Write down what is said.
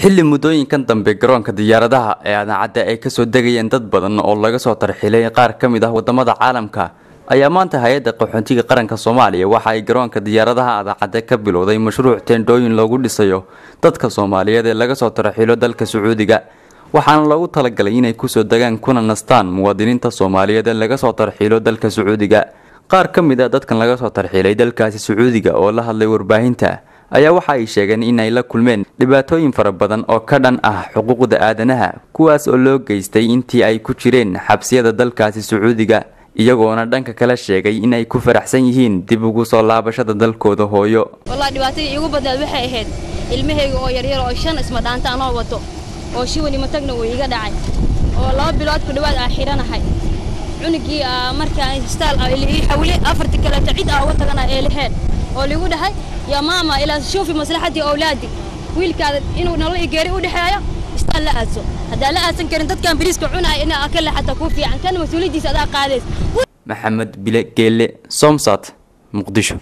xilli muddooyinkan dambe garoonka diyaaradaha ee adaacadda ay ka soo degayeen dad badan oo laga soo tarxilay qaar ka mid ah waddamada caalamka ayaa maanta hay'adda qaxoontiga qaranka soomaaliya waxa ay garoonka diyaaradaha adaacadda ka bilowday mashruuc teendhooyin loogu dhisayo dadka soomaaliyeed ee laga soo tarxilo dalka sacuudiga. Waxaana loogu talagalay inay ku soo degaan kuna nastaan muwaadiniinta soomaaliyeed ee laga soo tarxilo dalka sacuudiga. Qaar ka mid a dadkan laga soo tarxilay dalkaasi sacuudiga oo la hadlay warbaahinta ayaa waxa ay sheegeen inay la kulmeen dhibaatooyin fara badan oo ka dhan ah xuquuqda aadanaha kuwaas oo loo geystay intii ay ku jireen xabsiyada dalkaasi sacuudiga iyagoona dhanka kale sheegay inay ku faraxsan yihiin dib ugu soo laabashada dalkooda hooyo. Wallaahi dhibaatadii iigu badneed waxay ahayd ilmahayga oo yaryar oo shan isma dhaanta anoo wato oo shiwani matagna uu iga dhacay oo laba bilood ku dhowaad aa xidhanahay cunugii markaa istaal ii xawile afartii kaleeto cid aa uga tagana ee laheed oo ligu dhahay yaa maama ilaa shuufi maslaxadii awlaadi. Wiilkaada inuu nolol iyo geeri u dhexeeyo istaal la aadso haddaan la aadsan karin dadkan biriiska cunaya inaa ka leexata kuu fiican. Kana mas'uuliyaddiisa adaa qaadays maxamed bile geelle somsat muqdisho